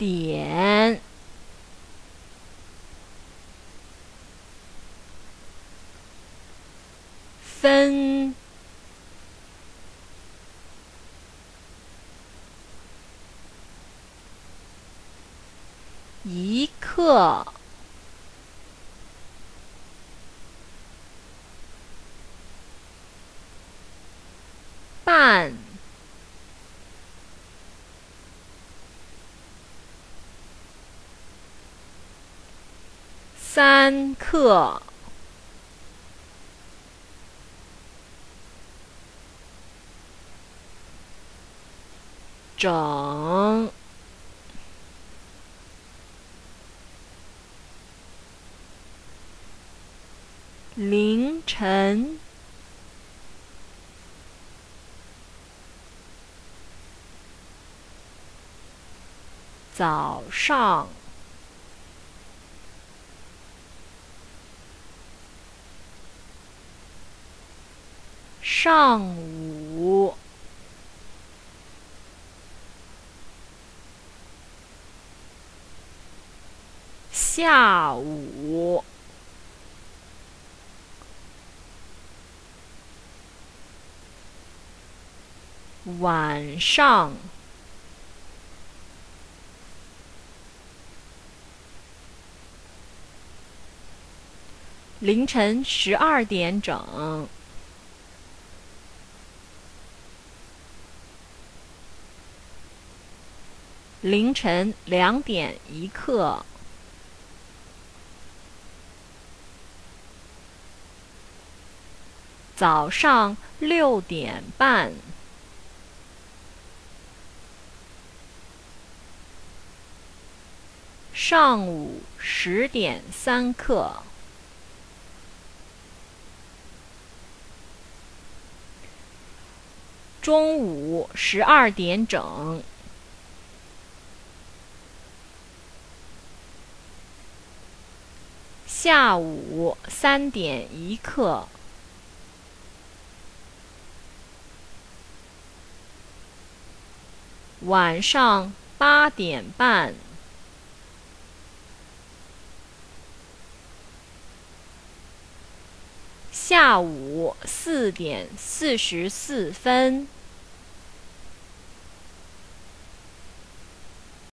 点分一刻半三克整。凌晨。早上。上午。下午。晚上。凌晨十二点整。凌晨两点一刻，早上六点半，上午十点三刻，中午十二点整。下午三点一刻，晚上八点半，下午四点四十四分。